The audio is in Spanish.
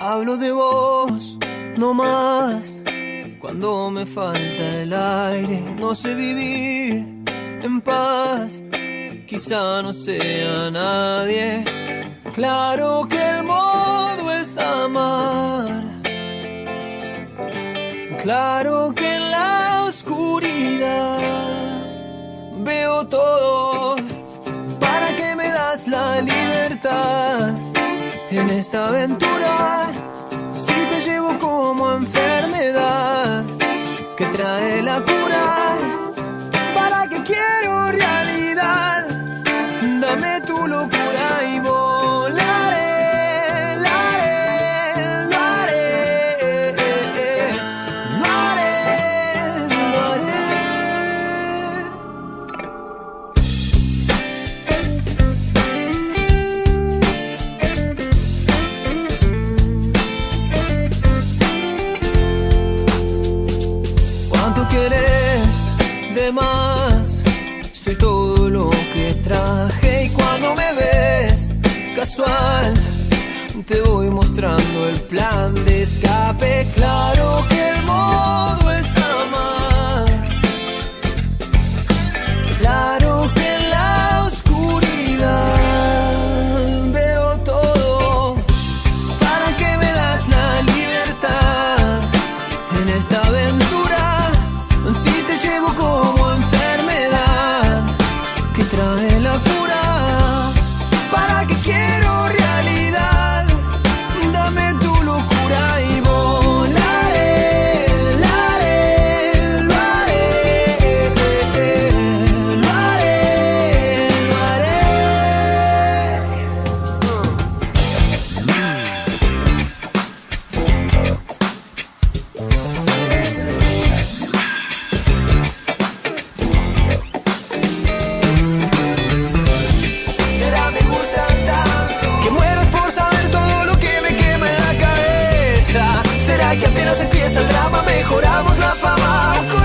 Hablo de vos, no más. Cuando me falta el aire, no sé vivir en paz. Quizá no sea nadie. Claro que el modo es amar. Claro que esta aventura? De más? Soy todo lo que traje y cuando me ves casual te voy mostrando el plan de escape. Claro que apenas empieza el drama mejoramos la fama